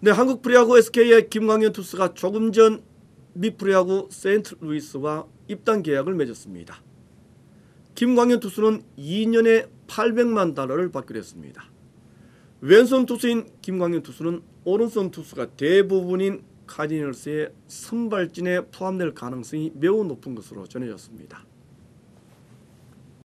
네, 한국 프로야구 SK의 김광현 투수가 조금 전 미 프로야구 세인트루이스와 입단 계약을 맺었습니다. 김광현 투수는 2년에 800만 달러를 받기로 했습니다. 왼손 투수인 김광현 투수는 오른손 투수가 대부분인 카디널스의 선발진에 포함될 가능성이 매우 높은 것으로 전해졌습니다.